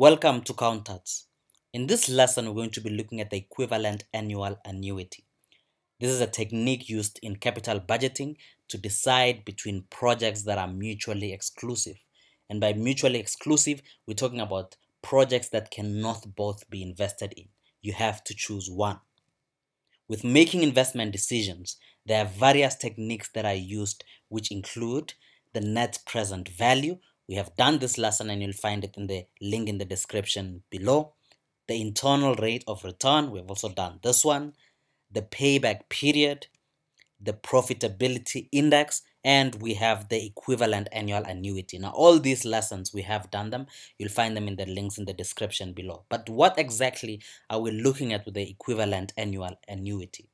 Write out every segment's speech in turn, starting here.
Welcome to Counttuts. In this lesson, we're going to be looking at the equivalent annual annuity. This is a technique used in capital budgeting to decide between projects that are mutually exclusive. And by mutually exclusive, we're talking about projects that cannot both be invested in. You have to choose one. With making investment decisions, there are various techniques that are used, which include the net present value. We have done this lesson and you'll find it in the link in the description below. The internal rate of return, we have also done this one. The payback period, the profitability index, and we have the equivalent annual annuity. Now, all these lessons, we have done them. You'll find them in the links in the description below. But what exactly are we looking at with the equivalent annual annuity?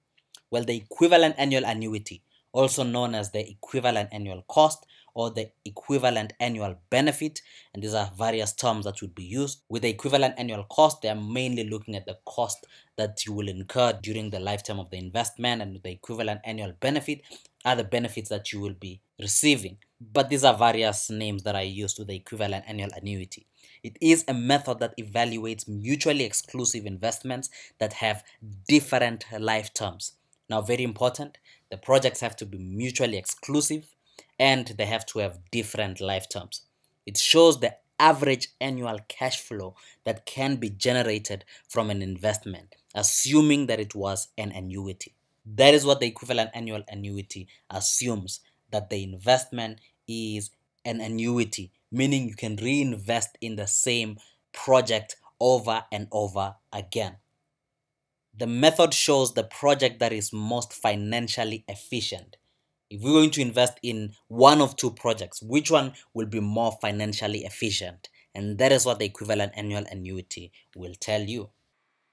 Well, the equivalent annual annuity, also known as the equivalent annual cost or the equivalent annual benefit, and these are various terms that would be used. With the equivalent annual cost, they are mainly looking at the cost that you will incur during the lifetime of the investment, and the equivalent annual benefit are the benefits that you will be receiving. But these are various names that are used with the equivalent annual annuity. It is a method that evaluates mutually exclusive investments that have different life terms. Now, very important, the projects have to be mutually exclusive and they have to have different life terms. It shows the average annual cash flow that can be generated from an investment, assuming that it was an annuity. That is what the equivalent annual annuity assumes that the investment is an annuity, meaning you can reinvest in the same project over and over again. The method shows the project that is most financially efficient if we're going to invest in one of two projects, which one will be more financially efficient? And that is what the equivalent annual annuity will tell you.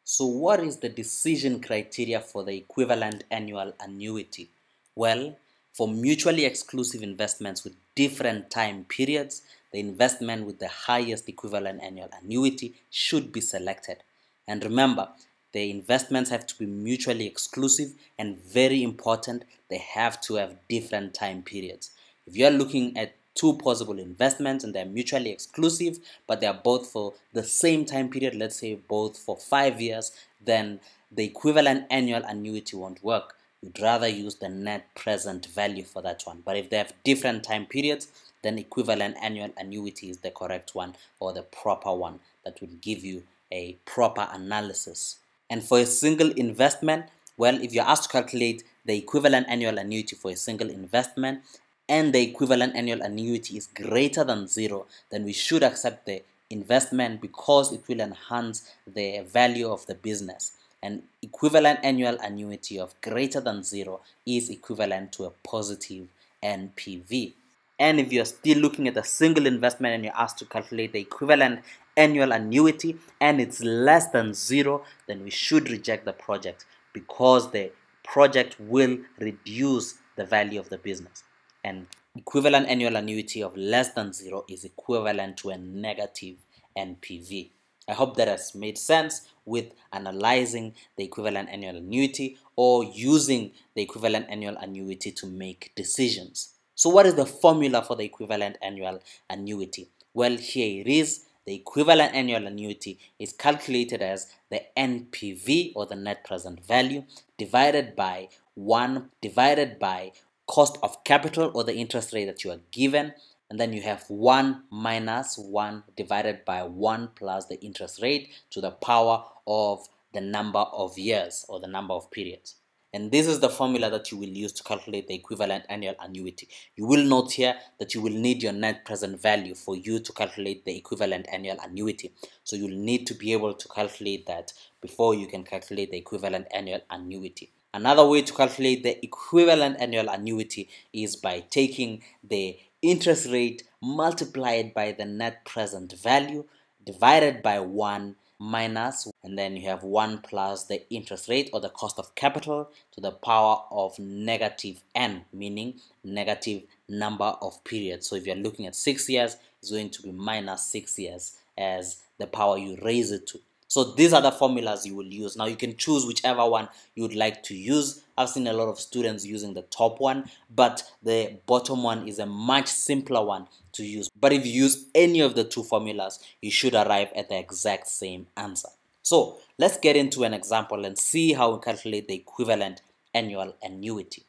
So, what is the decision criteria for the equivalent annual annuity? Well, for mutually exclusive investments with different time periods, the investment with the highest equivalent annual annuity should be selected. And remember, the investments have to be mutually exclusive and very important, they have to have different time periods. If you're looking at two possible investments and they're mutually exclusive, but they're both for the same time period, let's say both for five years, then the equivalent annual annuity won't work. You'd rather use the net present value for that one. But if they have different time periods, then equivalent annual annuity is the correct one or the proper one that will give you a proper analysis and for a single investment, well, if you're asked to calculate the equivalent annual annuity for a single investment and the equivalent annual annuity is greater than zero, then we should accept the investment because it will enhance the value of the business. An equivalent annual annuity of greater than zero is equivalent to a positive NPV. And if you're still looking at a single investment and you're asked to calculate the equivalent annual annuity and it's less than zero, then we should reject the project because the project will reduce the value of the business. And equivalent annual annuity of less than zero is equivalent to a negative NPV. I hope that has made sense with analyzing the equivalent annual annuity or using the equivalent annual annuity to make decisions. So what is the formula for the equivalent annual annuity? Well, here it is. The equivalent annual annuity is calculated as the NPV or the net present value divided by 1 divided by cost of capital or the interest rate that you are given and then you have 1 minus 1 divided by 1 plus the interest rate to the power of the number of years or the number of periods. And this is the formula that you will use to calculate the equivalent annual annuity. You will note here that you will need your net present value for you to calculate the equivalent annual annuity. So you'll need to be able to calculate that before you can calculate the equivalent annual annuity. Another way to calculate the equivalent annual annuity is by taking the interest rate multiplied by the net present value divided by 1 minus and then you have 1 plus the interest rate or the cost of capital to the power of negative n meaning negative number of periods. So if you're looking at 6 years it's going to be minus 6 years as the power you raise it to So these are the formulas you will use. Now you can choose whichever one you would like to use. I've seen a lot of students using the top one, but the bottom one is a much simpler one to use. But if you use any of the two formulas, you should arrive at the exact same answer. So let's get into an example and see how we calculate the equivalent annual annuity.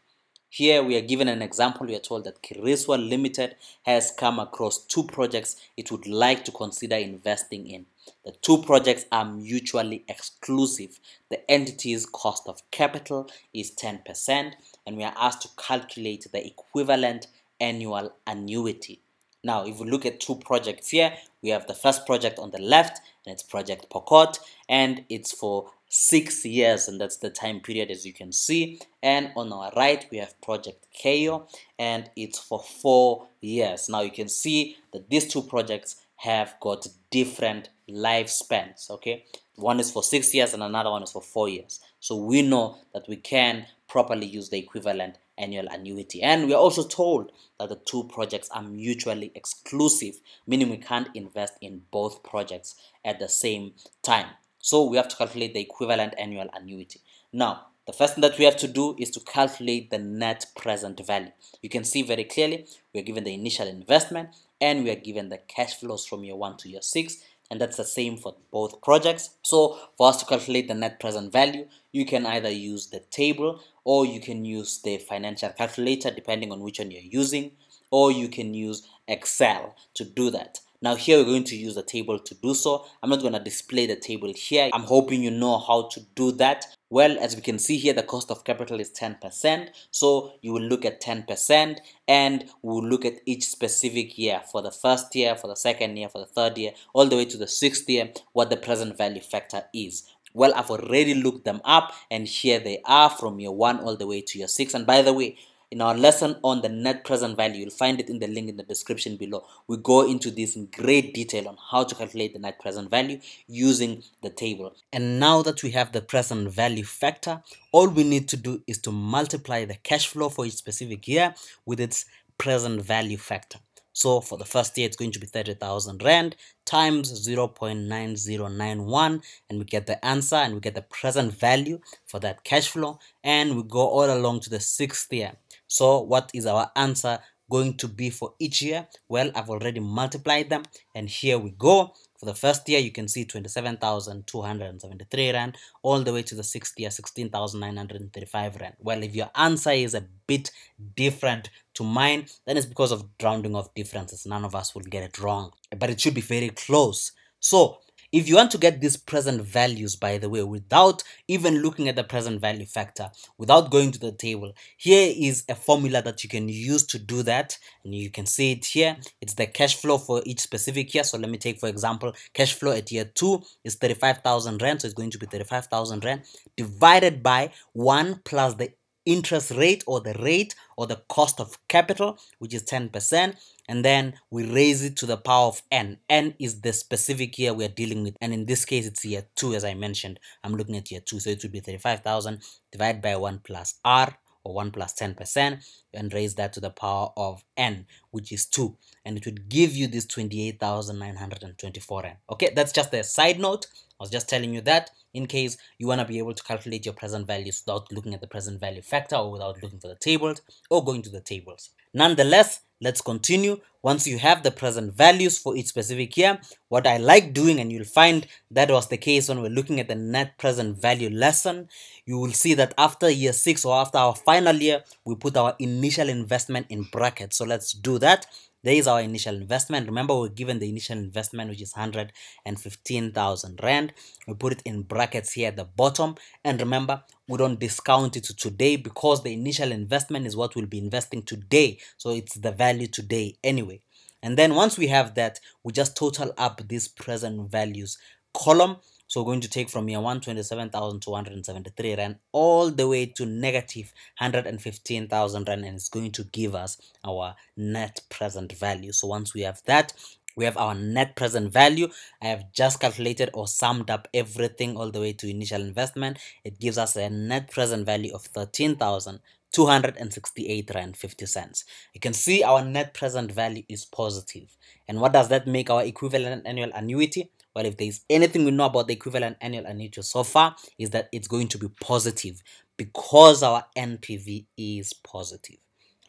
Here we are given an example. We are told that Kiriswa Limited has come across two projects it would like to consider investing in. The two projects are mutually exclusive. The entity's cost of capital is 10% and we are asked to calculate the equivalent annual annuity. Now, if we look at two projects here, we have the first project on the left and it's Project Pokot and it's for six years and that's the time period as you can see. And on our right we have project KO and it's for four years. Now you can see that these two projects have got different lifespans okay? One is for six years and another one is for four years. So we know that we can properly use the equivalent annual annuity. And we are also told that the two projects are mutually exclusive meaning we can't invest in both projects at the same time so we have to calculate the equivalent annual annuity. Now, the first thing that we have to do is to calculate the net present value. You can see very clearly we are given the initial investment and we are given the cash flows from year 1 to year 6 and that's the same for both projects. So for us to calculate the net present value, you can either use the table or you can use the financial calculator depending on which one you're using or you can use Excel to do that. Now here we're going to use the table to do so. I'm not going to display the table here. I'm hoping you know how to do that. Well, as we can see here, the cost of capital is 10%. So you will look at 10% and we'll look at each specific year for the first year, for the second year, for the third year, all the way to the sixth year, what the present value factor is. Well, I've already looked them up and here they are from year one all the way to year six. And by the way, in our lesson on the net present value, you'll find it in the link in the description below. We go into this in great detail on how to calculate the net present value using the table. And now that we have the present value factor, all we need to do is to multiply the cash flow for each specific year with its present value factor. So for the first year, it's going to be 30,000 Rand times 0.9091 and we get the answer and we get the present value for that cash flow and we go all along to the sixth year so what is our answer going to be for each year? Well, I've already multiplied them and here we go. For the first year, you can see 27,273 Rand all the way to the sixth year, 16,935 Rand. Well, if your answer is a bit different to mine, then it's because of rounding off differences. None of us will get it wrong, but it should be very close. So if you want to get these present values, by the way, without even looking at the present value factor, without going to the table, here is a formula that you can use to do that. And you can see it here. It's the cash flow for each specific year. So let me take, for example, cash flow at year two is 35,000 Rand. So it's going to be 35,000 Rand divided by 1 plus the interest rate or the rate or the cost of capital, which is 10%. And then we raise it to the power of n. n is the specific year we're dealing with. And in this case, it's year 2, as I mentioned. I'm looking at year 2. So it would be 35,000 divided by 1 plus r or 1 plus 10% and raise that to the power of n, which is 2. And it would give you this 28,924 n. Okay, that's just a side note. I was just telling you that in case you want to be able to calculate your present values without looking at the present value factor or without looking for the tables or going to the tables. Nonetheless, let's continue. Once you have the present values for each specific year, what I like doing, and you'll find that was the case when we're looking at the net present value lesson, you will see that after year six or after our final year, we put our initial investment in brackets. So let's do that there is our initial investment. Remember we're given the initial investment which is 115,000 rand. We put it in brackets here at the bottom. And remember we don't discount it to today because the initial investment is what we'll be investing today. So it's the value today anyway. And then once we have that we just total up these present values column so we're going to take from here 127,273 Rand all the way to negative 115,000 Rand and it's going to give us our net present value. So once we have that, we have our net present value. I have just calculated or summed up everything all the way to initial investment. It gives us a net present value of 13,000. 268 rand 50 cents you can see our net present value is positive and what does that make our equivalent annual annuity well, if there's anything we know about the equivalent annual annuity so far, is that it's going to be positive because our NPV is positive.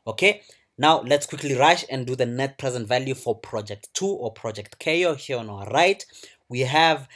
Okay, now let's quickly rush and do the net present value for project 2 or project KO here on our right. We have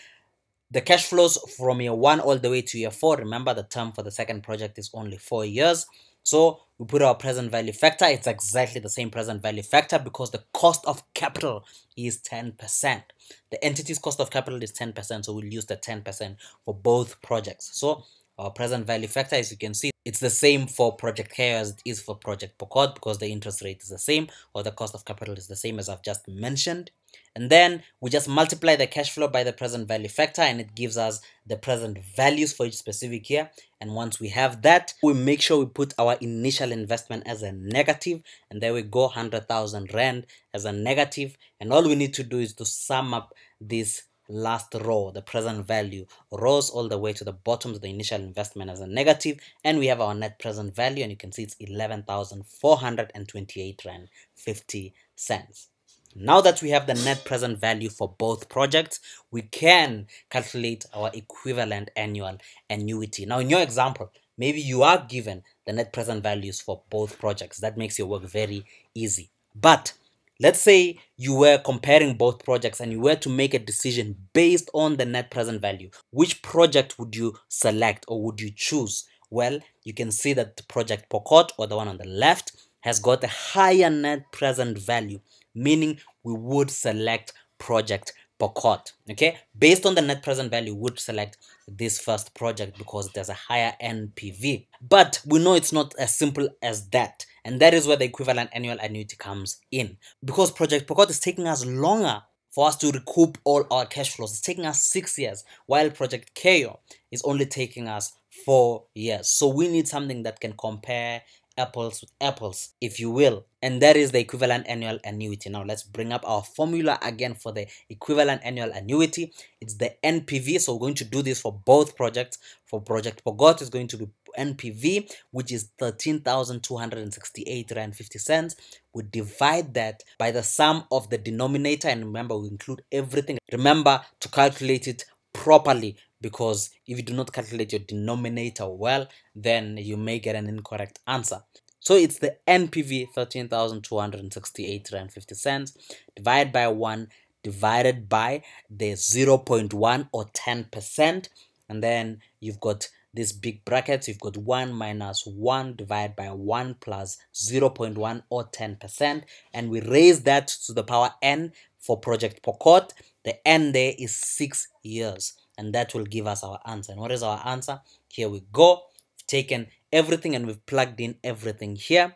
the cash flows from year 1 all the way to year 4. Remember the term for the second project is only 4 years. So we put our present value factor. It's exactly the same present value factor because the cost of capital is 10%. The entity's cost of capital is 10%. So we'll use the 10% for both projects. So our present value factor, as you can see, it's the same for Project Care as it is for Project Pokot because the interest rate is the same or the cost of capital is the same as I've just mentioned. And then we just multiply the cash flow by the present value factor and it gives us the present values for each specific year. And once we have that, we make sure we put our initial investment as a negative and there we go 100,000 Rand as a negative. And all we need to do is to sum up this last row, the present value, rows all the way to the bottom of the initial investment as a negative, and we have our net present value, and you can see it's 11,428 Rand 50 cents. Now that we have the net present value for both projects, we can calculate our equivalent annual annuity. Now, in your example, maybe you are given the net present values for both projects. That makes your work very easy. But Let's say you were comparing both projects and you were to make a decision based on the net present value. Which project would you select or would you choose? Well, you can see that the project Pokot or the one on the left has got a higher net present value, meaning we would select project Pokot. Okay, based on the net present value, would select this first project because there's a higher NPV. But we know it's not as simple as that. And that is where the equivalent annual annuity comes in. Because Project Pokot is taking us longer for us to recoup all our cash flows. It's taking us six years, while Project KO is only taking us four years. So we need something that can compare apples with apples, if you will. And that is the equivalent annual annuity. Now let's bring up our formula again for the equivalent annual annuity. It's the NPV. So we're going to do this for both projects. For Project Pokot, it's going to be NPV, which is 13,268 Rand 50 cents. We divide that by the sum of the denominator. And remember, we include everything. Remember to calculate it properly because if you do not calculate your denominator well, then you may get an incorrect answer. So it's the NPV 13,268 Rand 50 cents divided by 1 divided by the 0.1 or 10% and then you've got these big bracket, you've got 1 minus 1 divided by 1 plus 0.1 or 10% and we raise that to the power n for project Pokot. the n there is 6 years and that will give us our answer. And what is our answer? Here we go. We've taken everything and we've plugged in everything here.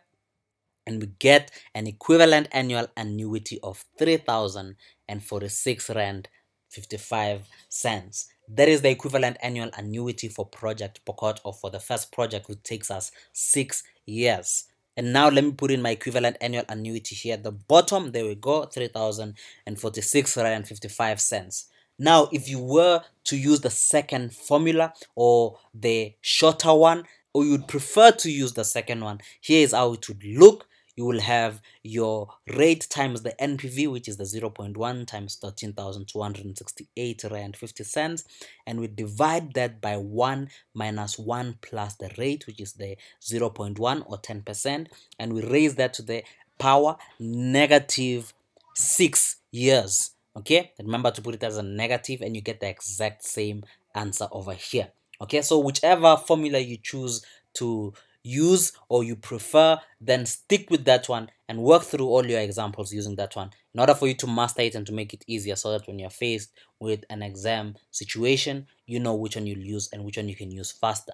And we get an equivalent annual annuity of 3046 rand 55 cents that is the equivalent annual annuity for project Pokot or for the first project which takes us six years. And now let me put in my equivalent annual annuity here at the bottom. There we go, 3,046 and 55 cents. Now, if you were to use the second formula or the shorter one, or you'd prefer to use the second one, here is how it would look you will have your rate times the NPV, which is the 0.1 times 13,268 Rand 50 cents. And we divide that by 1 minus 1 plus the rate, which is the 0.1 or 10%. And we raise that to the power negative 6 years. Okay, remember to put it as a negative and you get the exact same answer over here. Okay, so whichever formula you choose to use or you prefer, then stick with that one and work through all your examples using that one in order for you to master it and to make it easier so that when you're faced with an exam situation, you know which one you'll use and which one you can use faster.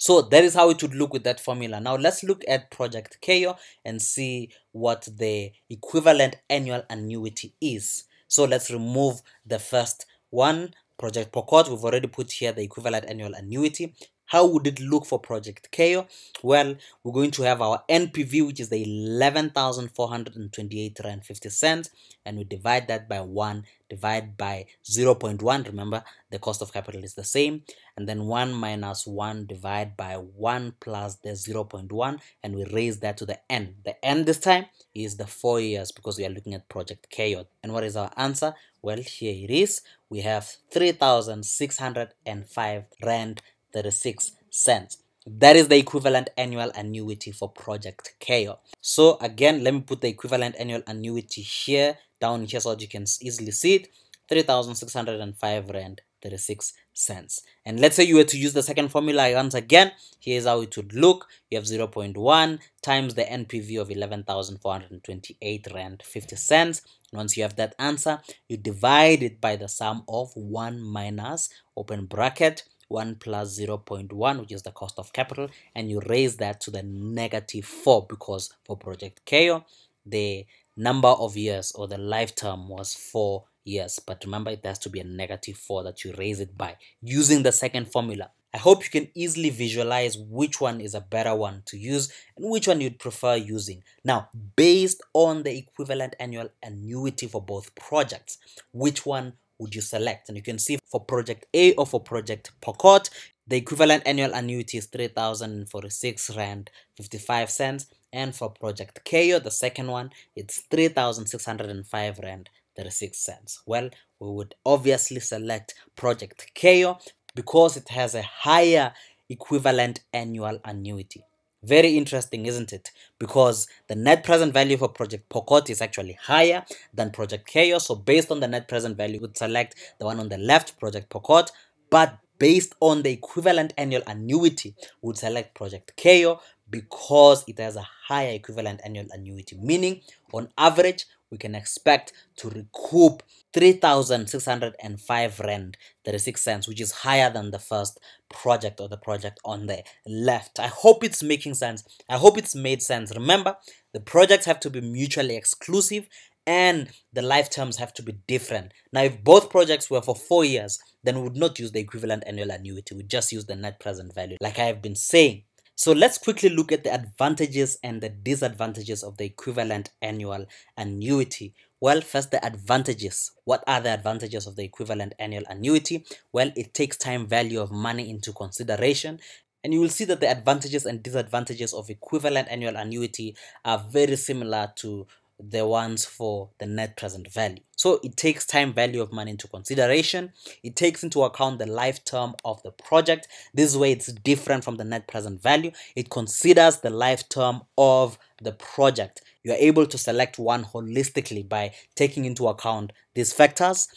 So that is how it would look with that formula. Now let's look at Project KO and see what the equivalent annual annuity is. So let's remove the first one, Project Pokot. We've already put here the equivalent annual annuity. How would it look for Project KO? Well, we're going to have our NPV, which is the 11,428 Rand 50 cents, and we divide that by 1, divide by 0.1. Remember, the cost of capital is the same. And then 1 minus 1 divide by 1 plus the 0.1, and we raise that to the n. The n this time is the 4 years because we are looking at Project KO. And what is our answer? Well, here it is. We have 3,605 Rand 36 cents. That is the equivalent annual annuity for Project KO. So again, let me put the equivalent annual annuity here, down here so you can easily see it. 3,605 Rand 36 cents. And let's say you were to use the second formula once again, here's how it would look. You have 0.1 times the NPV of 11,428 Rand 50 cents. Once you have that answer, you divide it by the sum of 1 minus open bracket 1 plus 0.1 which is the cost of capital and you raise that to the negative 4 because for project KO the number of years or the lifetime was 4 years but remember it has to be a negative 4 that you raise it by using the second formula I hope you can easily visualize which one is a better one to use and which one you'd prefer using. Now, based on the equivalent annual annuity for both projects, which one would you select? And you can see for project A or for project Pokot, the equivalent annual annuity is 3,046 Rand 55 cents. And for project KO, the second one, it's 3,605 Rand 36 cents. Well, we would obviously select project KO because it has a higher equivalent annual annuity. Very interesting, isn't it? Because the net present value for Project Pokot is actually higher than Project Chaos. So based on the net present value, would select the one on the left, Project Pokot. But based on the equivalent annual annuity, would select Project KO because it has a higher equivalent annual annuity. Meaning, on average, we can expect to recoup 3,605 Rand 36 cents, which is higher than the first project or the project on the left. I hope it's making sense. I hope it's made sense. Remember, the projects have to be mutually exclusive and the lifetimes have to be different. Now, if both projects were for four years, then we would not use the equivalent annual annuity. We just use the net present value, like I have been saying. So let's quickly look at the advantages and the disadvantages of the equivalent annual annuity. Well, first the advantages. What are the advantages of the equivalent annual annuity? Well, it takes time value of money into consideration and you will see that the advantages and disadvantages of equivalent annual annuity are very similar to the ones for the net present value. So it takes time value of money into consideration. It takes into account the life term of the project. This way it's different from the net present value. It considers the life term of the project. You are able to select one holistically by taking into account these factors.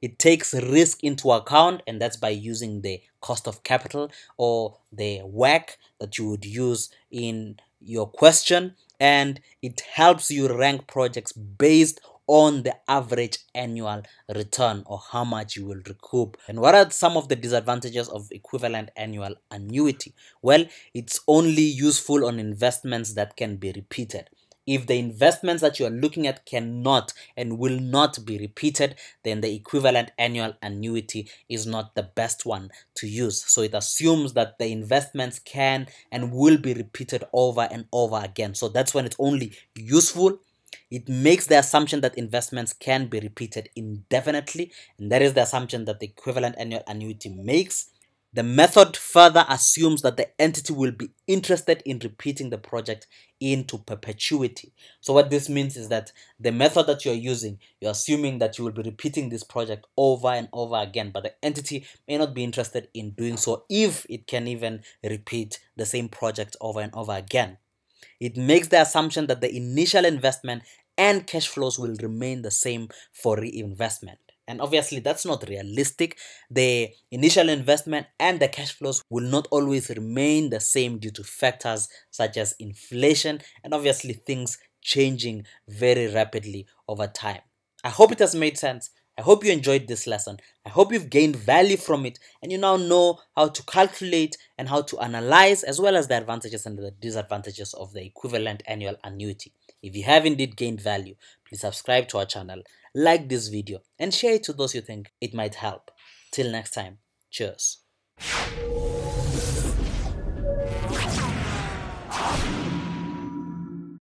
It takes risk into account and that's by using the cost of capital or the WACC that you would use in your question and it helps you rank projects based on the average annual return or how much you will recoup. And what are some of the disadvantages of equivalent annual annuity? Well, it's only useful on investments that can be repeated. If the investments that you are looking at cannot and will not be repeated, then the equivalent annual annuity is not the best one to use. So it assumes that the investments can and will be repeated over and over again. So that's when it's only useful it makes the assumption that investments can be repeated indefinitely, and that is the assumption that the equivalent annual annuity makes. The method further assumes that the entity will be interested in repeating the project into perpetuity. So what this means is that the method that you're using, you're assuming that you will be repeating this project over and over again, but the entity may not be interested in doing so if it can even repeat the same project over and over again. It makes the assumption that the initial investment and cash flows will remain the same for reinvestment. And obviously, that's not realistic. The initial investment and the cash flows will not always remain the same due to factors such as inflation and obviously things changing very rapidly over time. I hope it has made sense. I hope you enjoyed this lesson. I hope you've gained value from it and you now know how to calculate and how to analyze as well as the advantages and the disadvantages of the equivalent annual annuity. If you have indeed gained value, please subscribe to our channel like this video and share it to those you think it might help. Till next time, cheers.